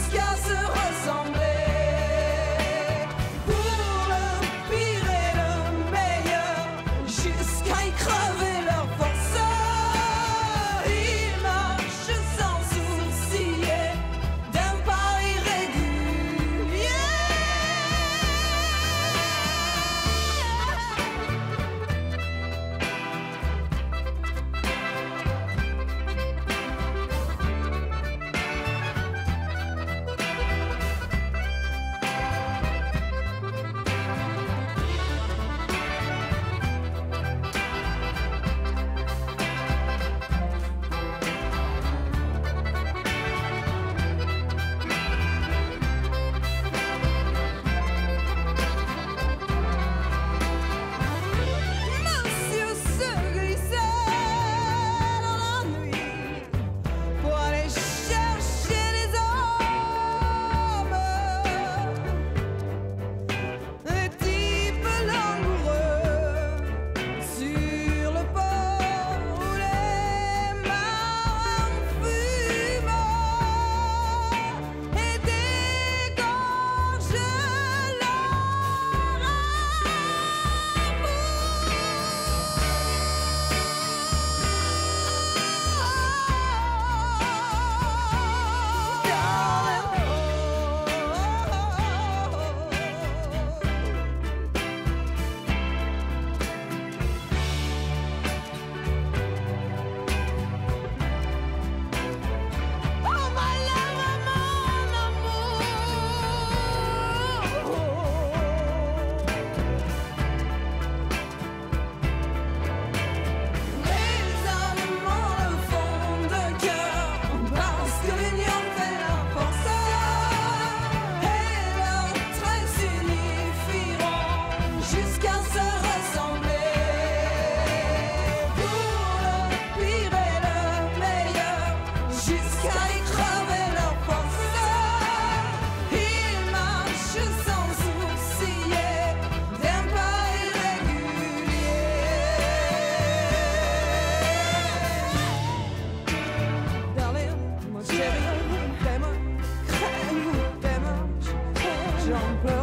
jusqu'à se ressembler. jumper.